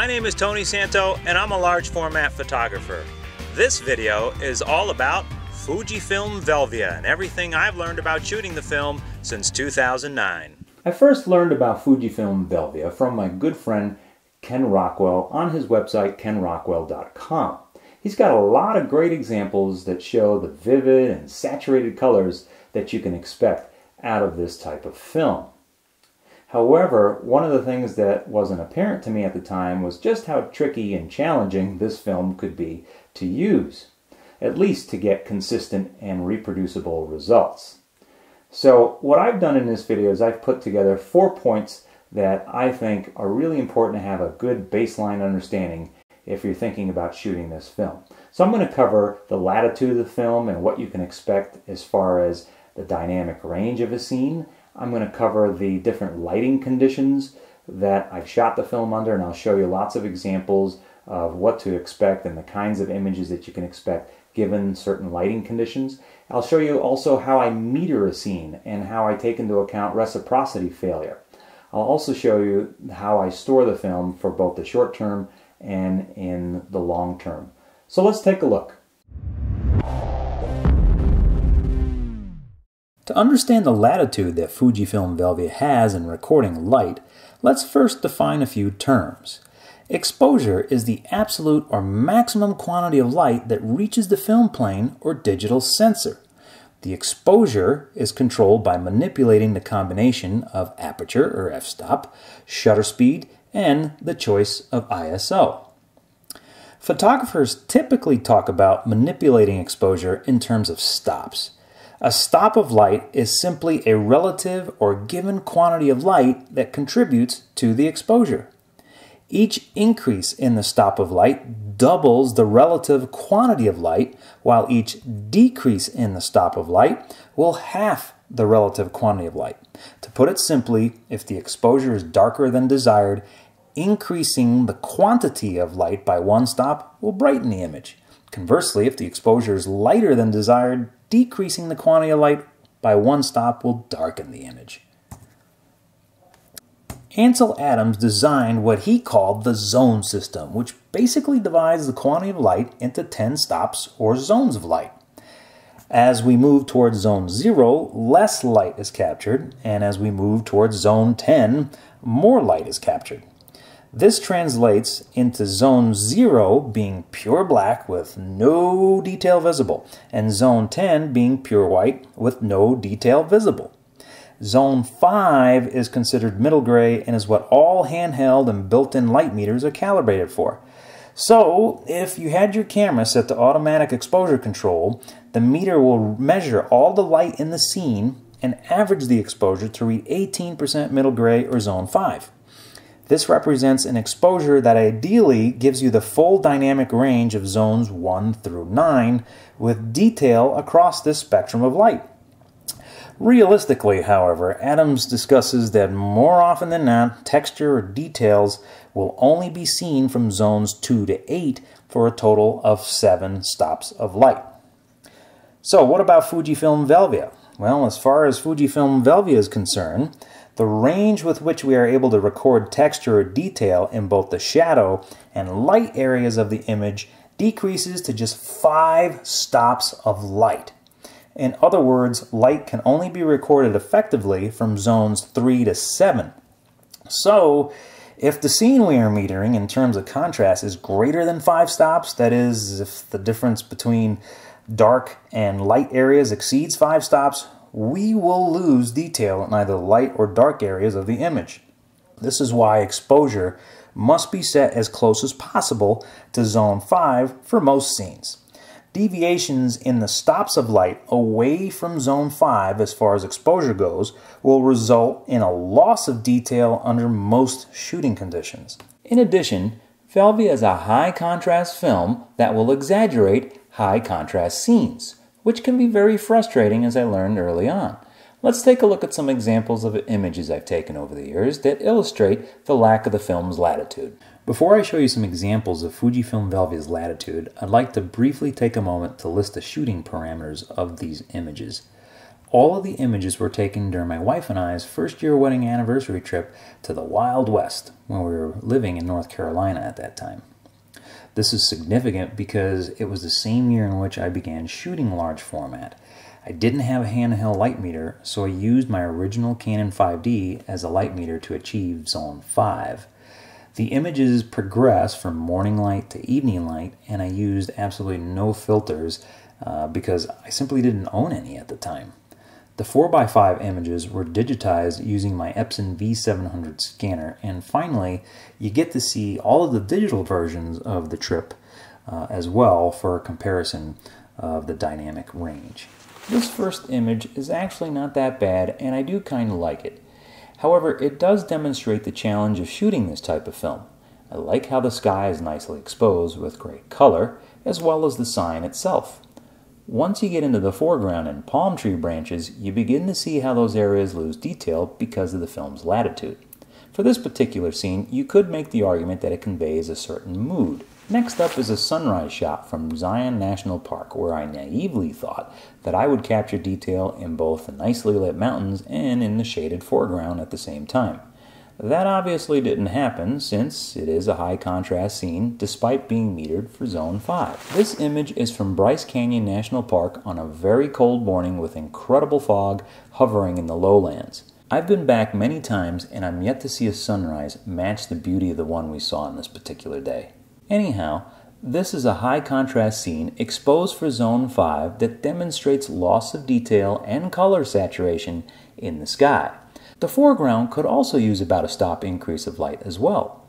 my name is Tony Santo and I'm a large format photographer. This video is all about Fujifilm Velvia and everything I've learned about shooting the film since 2009. I first learned about Fujifilm Velvia from my good friend Ken Rockwell on his website kenrockwell.com. He's got a lot of great examples that show the vivid and saturated colors that you can expect out of this type of film. However, one of the things that wasn't apparent to me at the time was just how tricky and challenging this film could be to use, at least to get consistent and reproducible results. So what I've done in this video is I've put together four points that I think are really important to have a good baseline understanding if you're thinking about shooting this film. So I'm going to cover the latitude of the film and what you can expect as far as the dynamic range of a scene. I'm going to cover the different lighting conditions that I've shot the film under and I'll show you lots of examples of what to expect and the kinds of images that you can expect given certain lighting conditions. I'll show you also how I meter a scene and how I take into account reciprocity failure. I'll also show you how I store the film for both the short term and in the long term. So let's take a look. To understand the latitude that Fujifilm Velvia has in recording light, let's first define a few terms. Exposure is the absolute or maximum quantity of light that reaches the film plane or digital sensor. The exposure is controlled by manipulating the combination of aperture or f-stop, shutter speed, and the choice of ISO. Photographers typically talk about manipulating exposure in terms of stops. A stop of light is simply a relative or given quantity of light that contributes to the exposure. Each increase in the stop of light doubles the relative quantity of light, while each decrease in the stop of light will half the relative quantity of light. To put it simply, if the exposure is darker than desired, increasing the quantity of light by one stop will brighten the image. Conversely, if the exposure is lighter than desired, decreasing the quantity of light by one stop will darken the image. Ansel Adams designed what he called the zone system, which basically divides the quantity of light into 10 stops or zones of light. As we move towards zone 0, less light is captured, and as we move towards zone 10, more light is captured. This translates into zone 0 being pure black with no detail visible, and zone 10 being pure white with no detail visible. Zone 5 is considered middle gray and is what all handheld and built-in light meters are calibrated for. So, if you had your camera set to automatic exposure control, the meter will measure all the light in the scene and average the exposure to read 18% middle gray or zone 5. This represents an exposure that ideally gives you the full dynamic range of zones 1 through 9 with detail across this spectrum of light. Realistically, however, Adams discusses that more often than not, texture or details will only be seen from zones 2 to 8 for a total of 7 stops of light. So what about Fujifilm Velvia? Well, as far as Fujifilm Velvia is concerned, the range with which we are able to record texture or detail in both the shadow and light areas of the image decreases to just 5 stops of light. In other words, light can only be recorded effectively from zones 3 to 7. So, if the scene we are metering in terms of contrast is greater than 5 stops, that is, if the difference between dark and light areas exceeds 5 stops, we will lose detail in either light or dark areas of the image. This is why exposure must be set as close as possible to zone 5 for most scenes. Deviations in the stops of light away from zone 5 as far as exposure goes will result in a loss of detail under most shooting conditions. In addition, Velvia is a high contrast film that will exaggerate high contrast scenes, which can be very frustrating as I learned early on. Let's take a look at some examples of images I've taken over the years that illustrate the lack of the film's latitude. Before I show you some examples of Fujifilm Velvia's latitude, I'd like to briefly take a moment to list the shooting parameters of these images. All of the images were taken during my wife and I's first year wedding anniversary trip to the Wild West when we were living in North Carolina at that time. This is significant because it was the same year in which I began shooting large format. I didn't have a handheld light meter, so I used my original Canon 5D as a light meter to achieve zone 5. The images progress from morning light to evening light, and I used absolutely no filters uh, because I simply didn't own any at the time. The 4x5 images were digitized using my Epson V700 scanner, and finally, you get to see all of the digital versions of the trip uh, as well for a comparison of the dynamic range. This first image is actually not that bad, and I do kind of like it. However, it does demonstrate the challenge of shooting this type of film. I like how the sky is nicely exposed with great color, as well as the sign itself. Once you get into the foreground and palm tree branches, you begin to see how those areas lose detail because of the film's latitude. For this particular scene, you could make the argument that it conveys a certain mood. Next up is a sunrise shot from Zion National Park, where I naively thought that I would capture detail in both the nicely lit mountains and in the shaded foreground at the same time. That obviously didn't happen since it is a high contrast scene despite being metered for Zone 5. This image is from Bryce Canyon National Park on a very cold morning with incredible fog hovering in the lowlands. I've been back many times and I'm yet to see a sunrise match the beauty of the one we saw on this particular day. Anyhow, this is a high contrast scene exposed for Zone 5 that demonstrates loss of detail and color saturation in the sky. The foreground could also use about a stop increase of light as well.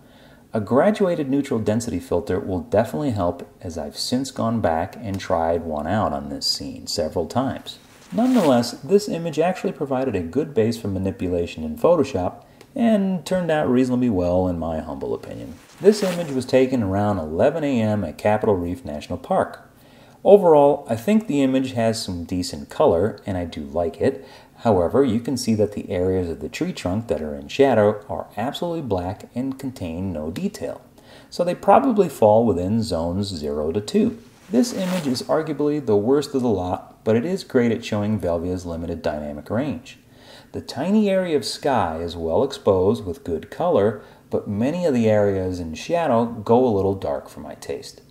A graduated neutral density filter will definitely help as I've since gone back and tried one out on this scene several times. Nonetheless, this image actually provided a good base for manipulation in Photoshop and turned out reasonably well in my humble opinion. This image was taken around 11 a.m. at Capitol Reef National Park. Overall, I think the image has some decent color, and I do like it. However, you can see that the areas of the tree trunk that are in shadow are absolutely black and contain no detail. So they probably fall within zones 0 to 2. This image is arguably the worst of the lot, but it is great at showing Velvia's limited dynamic range. The tiny area of sky is well exposed with good color, but many of the areas in shadow go a little dark for my taste.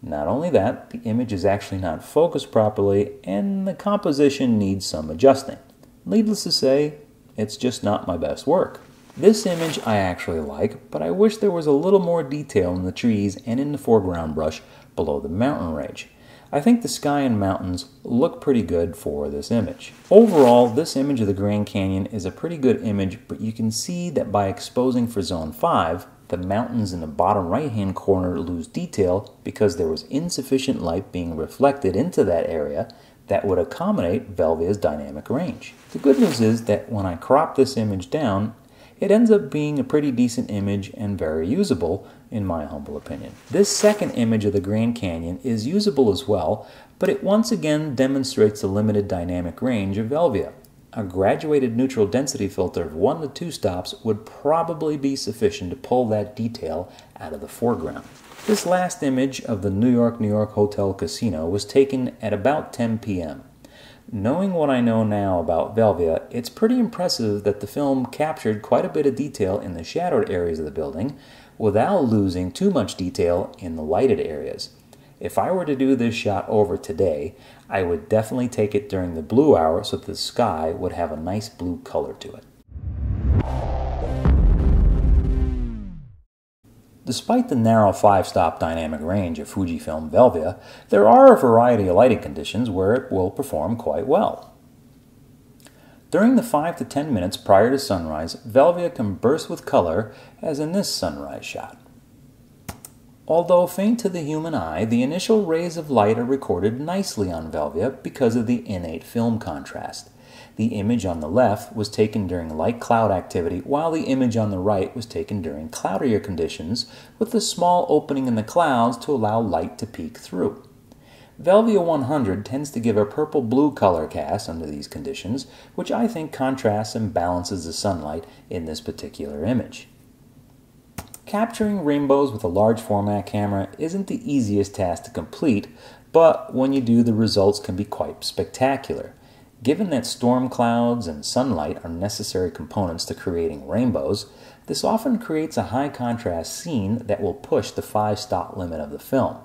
Not only that, the image is actually not focused properly and the composition needs some adjusting. Needless to say, it's just not my best work. This image I actually like, but I wish there was a little more detail in the trees and in the foreground brush below the mountain range. I think the sky and mountains look pretty good for this image. Overall, this image of the Grand Canyon is a pretty good image, but you can see that by exposing for Zone 5, the mountains in the bottom right hand corner lose detail because there was insufficient light being reflected into that area that would accommodate Velvia's dynamic range. The good news is that when I crop this image down, it ends up being a pretty decent image and very usable, in my humble opinion. This second image of the Grand Canyon is usable as well, but it once again demonstrates the limited dynamic range of Velvia. A graduated neutral density filter of 1 to 2 stops would probably be sufficient to pull that detail out of the foreground. This last image of the New York, New York Hotel Casino was taken at about 10 p.m. Knowing what I know now about Velvia, it's pretty impressive that the film captured quite a bit of detail in the shadowed areas of the building without losing too much detail in the lighted areas. If I were to do this shot over today, I would definitely take it during the blue hour so that the sky would have a nice blue color to it. Despite the narrow five-stop dynamic range of Fujifilm Velvia, there are a variety of lighting conditions where it will perform quite well. During the 5 to 10 minutes prior to sunrise, Velvia can burst with color, as in this sunrise shot. Although faint to the human eye, the initial rays of light are recorded nicely on Velvia because of the innate film contrast. The image on the left was taken during light cloud activity, while the image on the right was taken during cloudier conditions, with a small opening in the clouds to allow light to peek through. Velvia 100 tends to give a purple-blue color cast under these conditions, which I think contrasts and balances the sunlight in this particular image. Capturing rainbows with a large format camera isn't the easiest task to complete, but when you do, the results can be quite spectacular. Given that storm clouds and sunlight are necessary components to creating rainbows, this often creates a high contrast scene that will push the five stop limit of the film.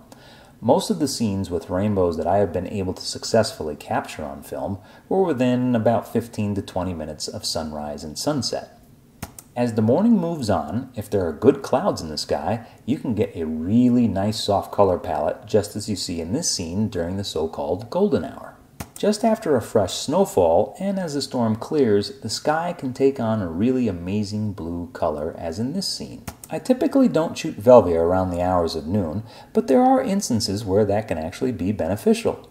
Most of the scenes with rainbows that I have been able to successfully capture on film were within about 15 to 20 minutes of sunrise and sunset. As the morning moves on, if there are good clouds in the sky, you can get a really nice soft color palette just as you see in this scene during the so-called golden hour. Just after a fresh snowfall and as the storm clears, the sky can take on a really amazing blue color as in this scene. I typically don't shoot Velvia around the hours of noon, but there are instances where that can actually be beneficial.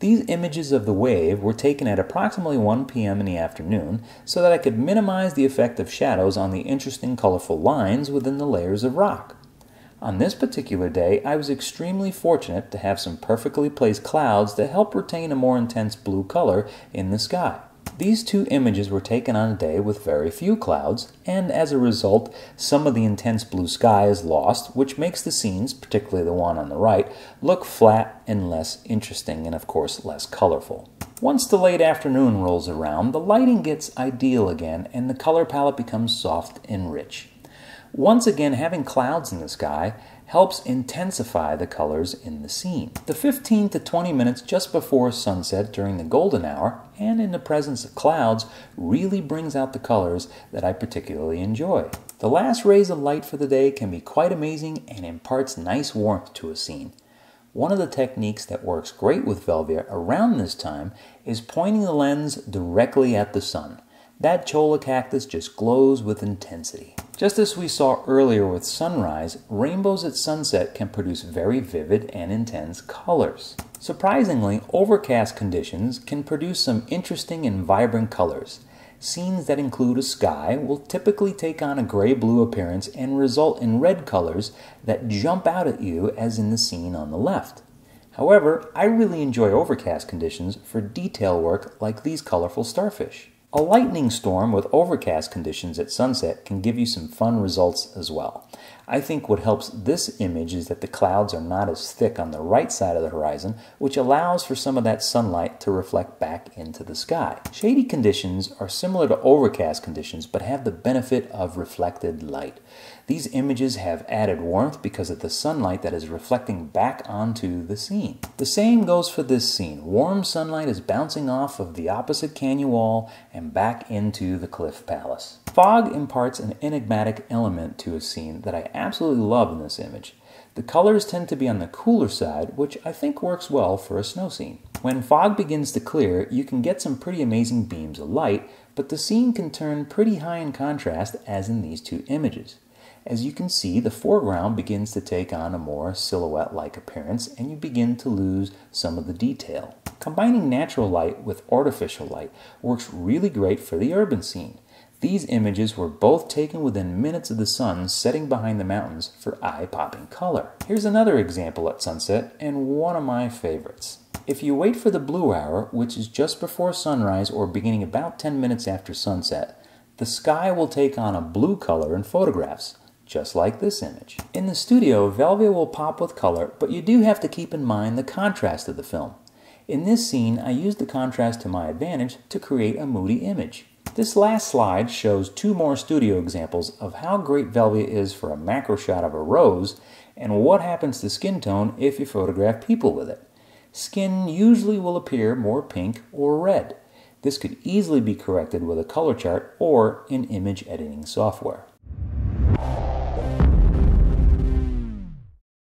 These images of the wave were taken at approximately 1 p.m. in the afternoon so that I could minimize the effect of shadows on the interesting colorful lines within the layers of rock. On this particular day, I was extremely fortunate to have some perfectly placed clouds that help retain a more intense blue color in the sky. These two images were taken on a day with very few clouds, and as a result, some of the intense blue sky is lost, which makes the scenes, particularly the one on the right, look flat and less interesting and, of course, less colorful. Once the late afternoon rolls around, the lighting gets ideal again, and the color palette becomes soft and rich. Once again, having clouds in the sky helps intensify the colors in the scene. The 15 to 20 minutes just before sunset during the golden hour and in the presence of clouds really brings out the colors that I particularly enjoy. The last rays of light for the day can be quite amazing and imparts nice warmth to a scene. One of the techniques that works great with Velvia around this time is pointing the lens directly at the sun. That cholla cactus just glows with intensity. Just as we saw earlier with sunrise, rainbows at sunset can produce very vivid and intense colors. Surprisingly, overcast conditions can produce some interesting and vibrant colors. Scenes that include a sky will typically take on a gray-blue appearance and result in red colors that jump out at you as in the scene on the left. However, I really enjoy overcast conditions for detail work like these colorful starfish. A lightning storm with overcast conditions at sunset can give you some fun results as well. I think what helps this image is that the clouds are not as thick on the right side of the horizon, which allows for some of that sunlight to reflect back into the sky. Shady conditions are similar to overcast conditions, but have the benefit of reflected light. These images have added warmth because of the sunlight that is reflecting back onto the scene. The same goes for this scene. Warm sunlight is bouncing off of the opposite canyon wall and back into the cliff palace. Fog imparts an enigmatic element to a scene that I absolutely love in this image. The colors tend to be on the cooler side, which I think works well for a snow scene. When fog begins to clear, you can get some pretty amazing beams of light, but the scene can turn pretty high in contrast as in these two images. As you can see, the foreground begins to take on a more silhouette-like appearance and you begin to lose some of the detail. Combining natural light with artificial light works really great for the urban scene. These images were both taken within minutes of the sun setting behind the mountains for eye-popping color. Here's another example at sunset and one of my favorites. If you wait for the blue hour, which is just before sunrise or beginning about 10 minutes after sunset, the sky will take on a blue color in photographs just like this image. In the studio, Velvia will pop with color, but you do have to keep in mind the contrast of the film. In this scene, I used the contrast to my advantage to create a moody image. This last slide shows two more studio examples of how great Velvia is for a macro shot of a rose and what happens to skin tone if you photograph people with it. Skin usually will appear more pink or red. This could easily be corrected with a color chart or in image editing software.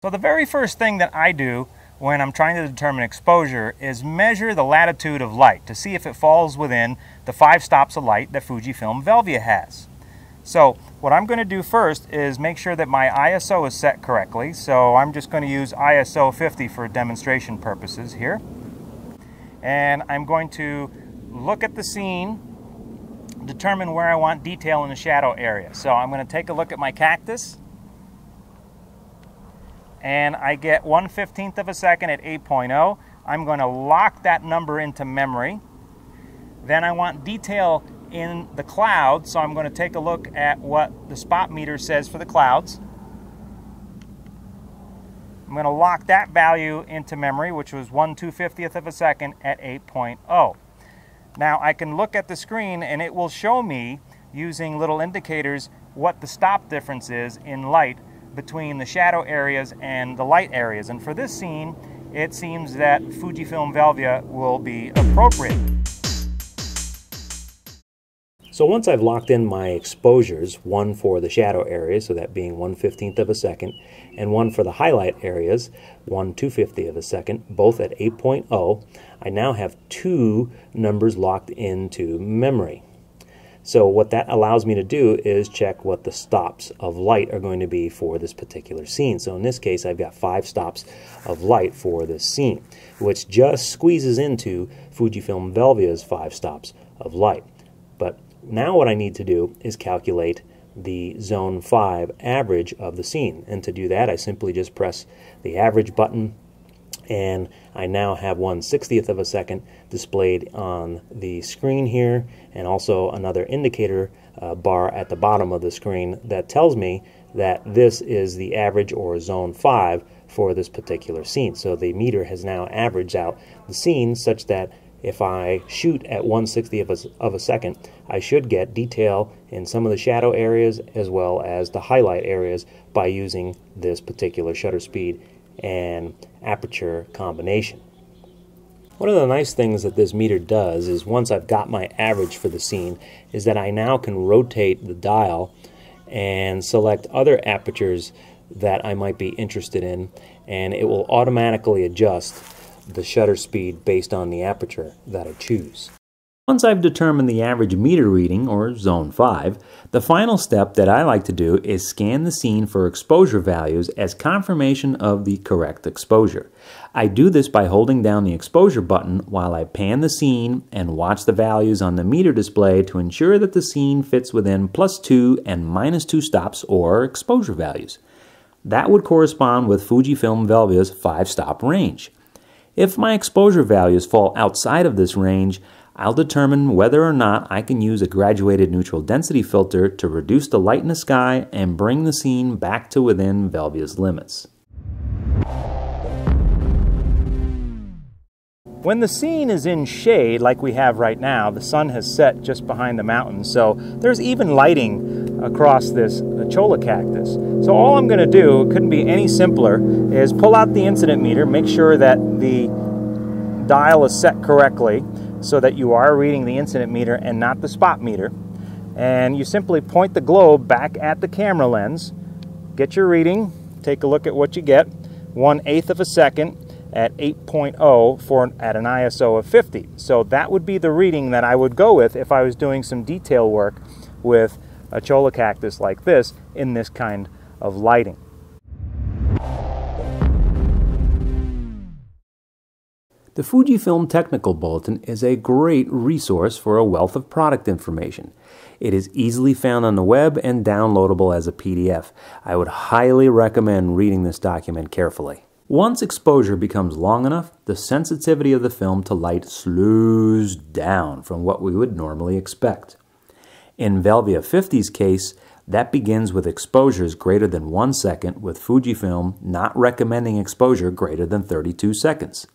So the very first thing that I do when I'm trying to determine exposure is measure the latitude of light to see if it falls within the five stops of light that Fujifilm Velvia has. So what I'm going to do first is make sure that my ISO is set correctly. So I'm just going to use ISO 50 for demonstration purposes here. And I'm going to look at the scene, determine where I want detail in the shadow area. So I'm going to take a look at my cactus and I get 1 15th of a second at 8.0. I'm going to lock that number into memory. Then I want detail in the clouds, so I'm going to take a look at what the spot meter says for the clouds. I'm going to lock that value into memory, which was 1 250th of a second at 8.0. Now I can look at the screen and it will show me using little indicators what the stop difference is in light between the shadow areas and the light areas. And for this scene, it seems that Fujifilm Velvia will be appropriate. So once I've locked in my exposures, one for the shadow areas, so that being 1 15th of a second, and one for the highlight areas, 1 250th of a second, both at 8.0, I now have two numbers locked into memory. So what that allows me to do is check what the stops of light are going to be for this particular scene. So in this case, I've got five stops of light for this scene, which just squeezes into Fujifilm Velvia's five stops of light. But now what I need to do is calculate the zone 5 average of the scene. And to do that, I simply just press the average button and I now have 1 60th of a second displayed on the screen here and also another indicator uh, bar at the bottom of the screen that tells me that this is the average or zone 5 for this particular scene. So the meter has now averaged out the scene such that if I shoot at 1 60th of a, of a second, I should get detail in some of the shadow areas as well as the highlight areas by using this particular shutter speed and aperture combination. One of the nice things that this meter does is once I've got my average for the scene is that I now can rotate the dial and select other apertures that I might be interested in and it will automatically adjust the shutter speed based on the aperture that I choose. Once I've determined the average meter reading, or zone 5, the final step that I like to do is scan the scene for exposure values as confirmation of the correct exposure. I do this by holding down the exposure button while I pan the scene and watch the values on the meter display to ensure that the scene fits within plus 2 and minus 2 stops or exposure values. That would correspond with Fujifilm Velvia's 5 stop range. If my exposure values fall outside of this range, I'll determine whether or not I can use a graduated neutral density filter to reduce the light in the sky and bring the scene back to within Velvia's limits. When the scene is in shade, like we have right now, the sun has set just behind the mountains, so there's even lighting across this cholla cactus. So all I'm going to do, it couldn't be any simpler, is pull out the incident meter, make sure that the dial is set correctly, so that you are reading the incident meter and not the spot meter. And you simply point the globe back at the camera lens, get your reading, take a look at what you get, one eighth of a second at 8.0 for at an ISO of 50. So that would be the reading that I would go with if I was doing some detail work with a cholla cactus like this in this kind of lighting. The Fujifilm Technical Bulletin is a great resource for a wealth of product information. It is easily found on the web and downloadable as a PDF. I would highly recommend reading this document carefully. Once exposure becomes long enough, the sensitivity of the film to light slows down from what we would normally expect. In Velvia 50's case, that begins with exposures greater than 1 second, with Fujifilm not recommending exposure greater than 32 seconds.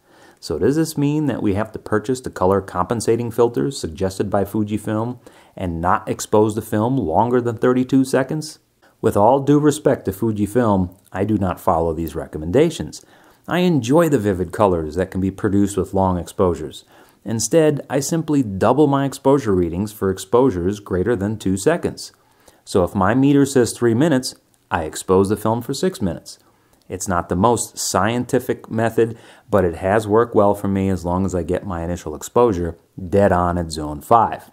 So does this mean that we have to purchase the color compensating filters suggested by Fujifilm and not expose the film longer than 32 seconds? With all due respect to Fujifilm, I do not follow these recommendations. I enjoy the vivid colors that can be produced with long exposures. Instead, I simply double my exposure readings for exposures greater than 2 seconds. So if my meter says 3 minutes, I expose the film for 6 minutes. It's not the most scientific method, but it has worked well for me as long as I get my initial exposure dead on at zone 5.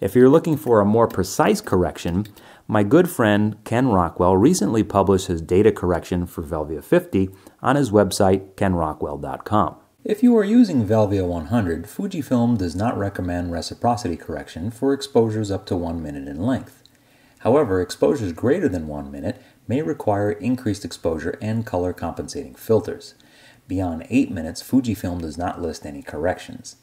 If you're looking for a more precise correction, my good friend Ken Rockwell recently published his data correction for Velvia 50 on his website kenrockwell.com. If you are using Velvia 100, Fujifilm does not recommend reciprocity correction for exposures up to 1 minute in length. However, exposures greater than 1 minute may require increased exposure and color compensating filters. Beyond 8 minutes, Fujifilm does not list any corrections.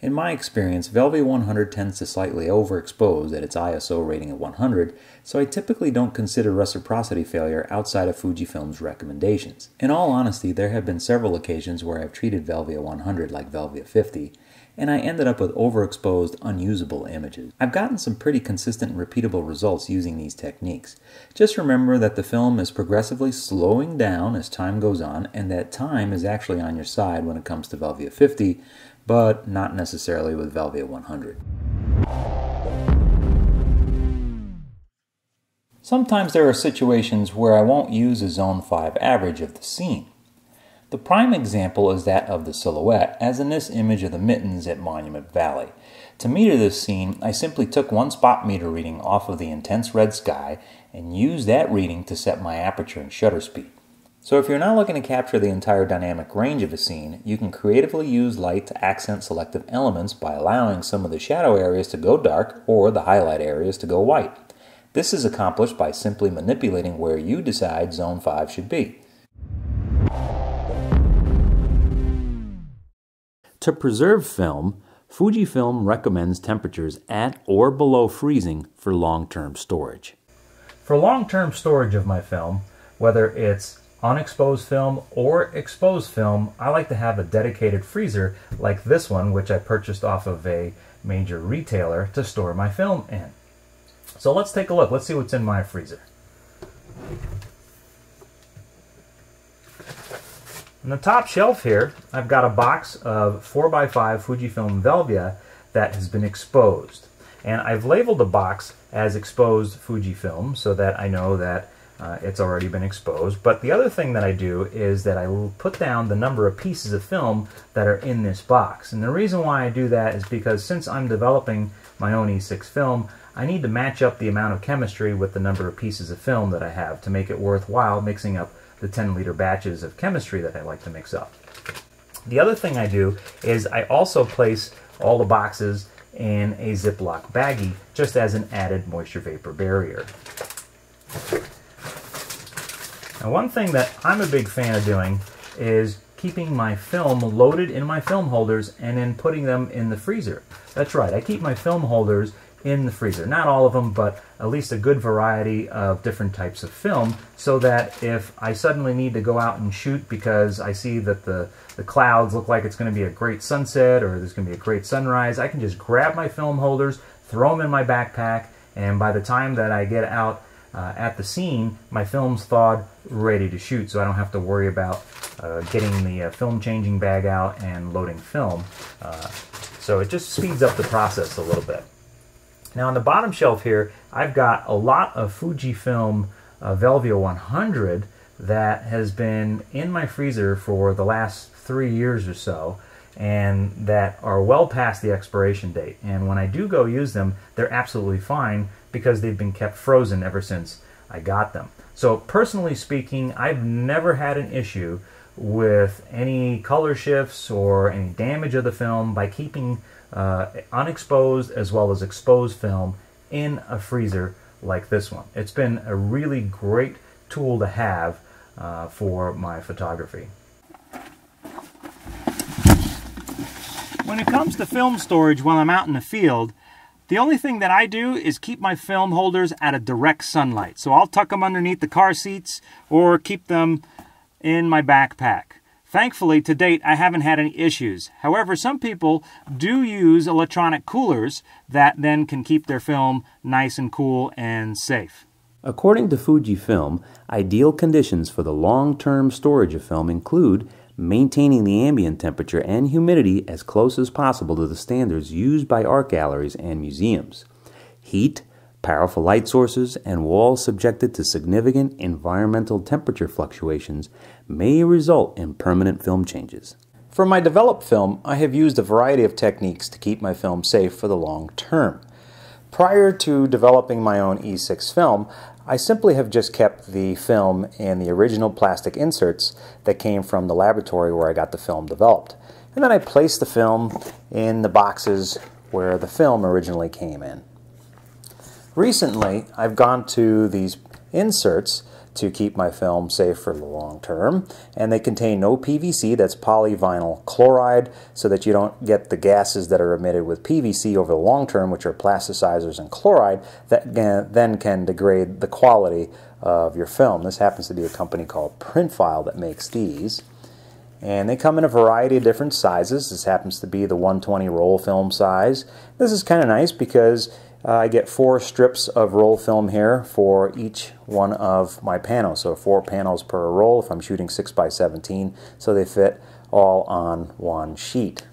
In my experience, Velvia 100 tends to slightly overexpose at its ISO rating of 100, so I typically don't consider reciprocity failure outside of Fujifilm's recommendations. In all honesty, there have been several occasions where I've treated Velvia 100 like Velvia 50, and I ended up with overexposed, unusable images. I've gotten some pretty consistent and repeatable results using these techniques. Just remember that the film is progressively slowing down as time goes on, and that time is actually on your side when it comes to Velvia 50, but not necessarily with Velvia 100. Sometimes there are situations where I won't use a Zone 5 average of the scene. The prime example is that of the silhouette, as in this image of the mittens at Monument Valley. To meter this scene, I simply took one spot meter reading off of the intense red sky and used that reading to set my aperture and shutter speed. So if you're not looking to capture the entire dynamic range of a scene, you can creatively use light to accent selective elements by allowing some of the shadow areas to go dark or the highlight areas to go white. This is accomplished by simply manipulating where you decide Zone 5 should be. To preserve film, Fujifilm recommends temperatures at or below freezing for long-term storage. For long-term storage of my film, whether it's unexposed film or exposed film, I like to have a dedicated freezer like this one, which I purchased off of a major retailer to store my film in. So let's take a look. Let's see what's in my freezer. On the top shelf here, I've got a box of 4x5 Fujifilm Velvia that has been exposed. And I've labeled the box as exposed Fujifilm so that I know that uh, it's already been exposed. But the other thing that I do is that I will put down the number of pieces of film that are in this box. And the reason why I do that is because since I'm developing my own E6 film, I need to match up the amount of chemistry with the number of pieces of film that I have to make it worthwhile mixing up the 10 liter batches of chemistry that I like to mix up. The other thing I do is I also place all the boxes in a Ziploc baggie just as an added moisture vapor barrier. Now one thing that I'm a big fan of doing is keeping my film loaded in my film holders and then putting them in the freezer. That's right, I keep my film holders in the freezer. Not all of them, but at least a good variety of different types of film so that if I suddenly need to go out and shoot because I see that the, the clouds look like it's going to be a great sunset or there's going to be a great sunrise, I can just grab my film holders, throw them in my backpack, and by the time that I get out uh, at the scene, my film's thawed, ready to shoot, so I don't have to worry about uh, getting the uh, film changing bag out and loading film. Uh, so it just speeds up the process a little bit. Now on the bottom shelf here, I've got a lot of Fujifilm uh, Velvia 100 that has been in my freezer for the last three years or so and that are well past the expiration date. And when I do go use them, they're absolutely fine because they've been kept frozen ever since I got them. So personally speaking, I've never had an issue with any color shifts or any damage of the film by keeping uh, unexposed as well as exposed film in a freezer like this one. It's been a really great tool to have uh, for my photography. When it comes to film storage while I'm out in the field, the only thing that I do is keep my film holders out of direct sunlight. So I'll tuck them underneath the car seats or keep them in my backpack. Thankfully, to date, I haven't had any issues. However, some people do use electronic coolers that then can keep their film nice and cool and safe. According to Fujifilm, ideal conditions for the long-term storage of film include maintaining the ambient temperature and humidity as close as possible to the standards used by art galleries and museums, heat, Powerful light sources and walls subjected to significant environmental temperature fluctuations may result in permanent film changes. For my developed film, I have used a variety of techniques to keep my film safe for the long term. Prior to developing my own E6 film, I simply have just kept the film in the original plastic inserts that came from the laboratory where I got the film developed. And then I placed the film in the boxes where the film originally came in. Recently, I've gone to these inserts to keep my film safe for the long term, and they contain no PVC, that's polyvinyl chloride, so that you don't get the gases that are emitted with PVC over the long term, which are plasticizers and chloride, that then can degrade the quality of your film. This happens to be a company called Printfile that makes these. And they come in a variety of different sizes. This happens to be the 120 roll film size. This is kind of nice because uh, I get four strips of roll film here for each one of my panels. So four panels per roll if I'm shooting 6 by 17 so they fit all on one sheet.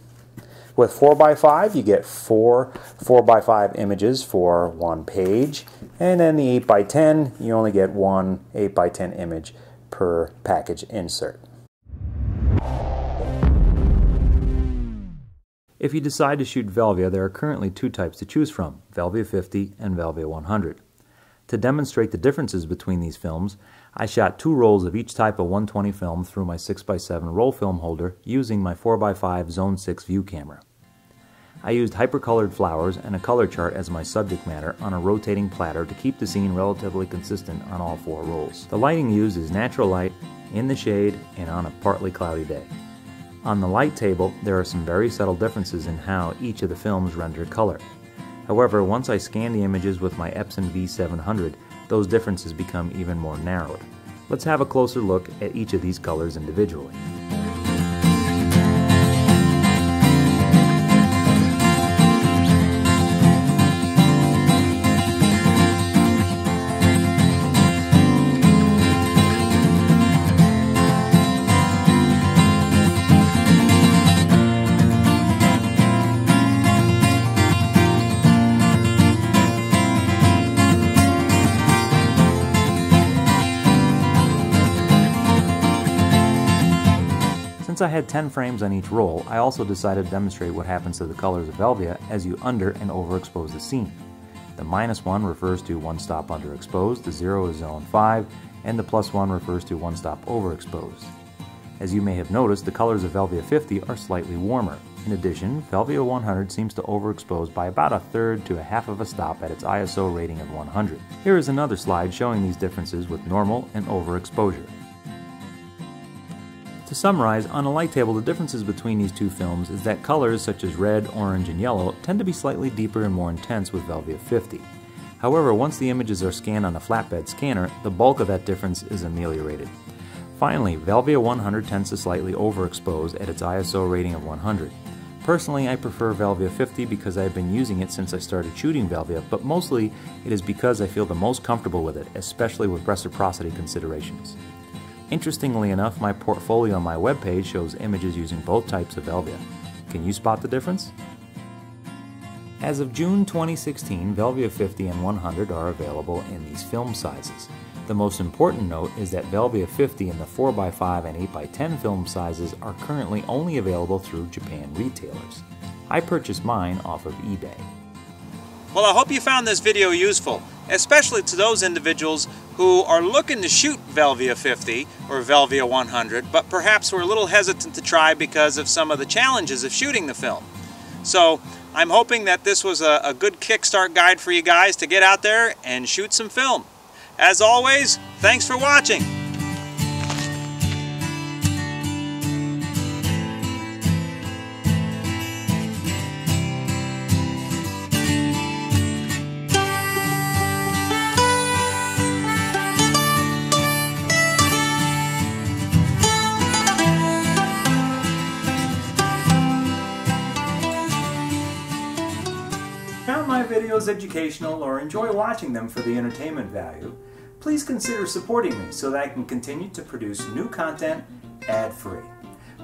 With 4x5, you get four 4x5 images for one page. And then the 8x10, you only get one 8x10 image per package insert. If you decide to shoot Velvia, there are currently two types to choose from, Velvia 50 and Velvia 100. To demonstrate the differences between these films, I shot two rolls of each type of 120 film through my 6x7 roll film holder using my 4x5 Zone 6 view camera. I used hypercolored flowers and a color chart as my subject matter on a rotating platter to keep the scene relatively consistent on all four rolls. The lighting used is natural light, in the shade, and on a partly cloudy day. On the light table, there are some very subtle differences in how each of the films render color. However, once I scan the images with my Epson V700, those differences become even more narrowed. Let's have a closer look at each of these colors individually. Since I had 10 frames on each roll, I also decided to demonstrate what happens to the colors of Velvia as you under and overexpose the scene. The minus 1 refers to one stop underexposed, the 0 is zone 5, and the plus 1 refers to one stop overexposed. As you may have noticed, the colors of Velvia 50 are slightly warmer. In addition, Velvia 100 seems to overexpose by about a third to a half of a stop at its ISO rating of 100. Here is another slide showing these differences with normal and overexposure. To summarize, on a light table the differences between these two films is that colors such as red, orange, and yellow tend to be slightly deeper and more intense with Velvia 50. However, once the images are scanned on a flatbed scanner, the bulk of that difference is ameliorated. Finally, Velvia 100 tends to slightly overexpose at its ISO rating of 100. Personally, I prefer Velvia 50 because I've been using it since I started shooting Velvia, but mostly it is because I feel the most comfortable with it, especially with reciprocity considerations. Interestingly enough, my portfolio on my webpage shows images using both types of Velvia. Can you spot the difference? As of June 2016, Velvia 50 and 100 are available in these film sizes. The most important note is that Velvia 50 in the 4x5 and 8x10 film sizes are currently only available through Japan retailers. I purchased mine off of eBay. Well, I hope you found this video useful, especially to those individuals who are looking to shoot Velvia 50 or Velvia 100, but perhaps were a little hesitant to try because of some of the challenges of shooting the film. So I'm hoping that this was a, a good kickstart guide for you guys to get out there and shoot some film. As always, thanks for watching. Educational or enjoy watching them for the entertainment value, please consider supporting me so that I can continue to produce new content ad-free.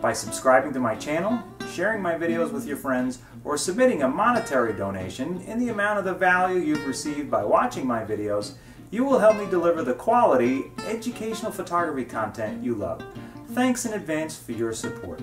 By subscribing to my channel, sharing my videos with your friends, or submitting a monetary donation in the amount of the value you've received by watching my videos, you will help me deliver the quality, educational photography content you love. Thanks in advance for your support.